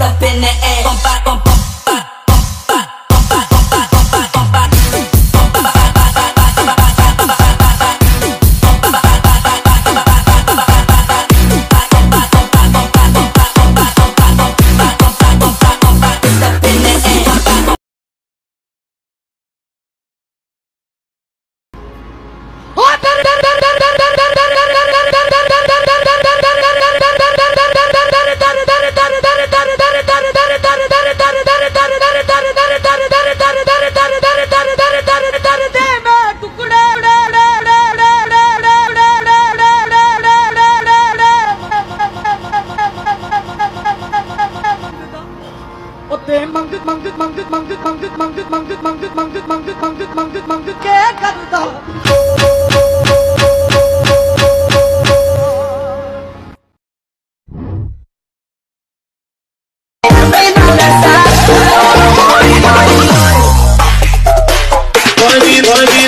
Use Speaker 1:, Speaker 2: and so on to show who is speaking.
Speaker 1: up in the air.
Speaker 2: ਉੱਤੇ ਮੰਗ ਮੰਗ ਮੰਗ ਮੰਗ ਮੰਗ ਮੰਗ ਮੰਗ ਮੰਗ ਮੰਗ ਮੰਗ ਮੰਗ ਮੰਗ ਮੰਗ ਕੇ ਕਰਦਾ Wanna be,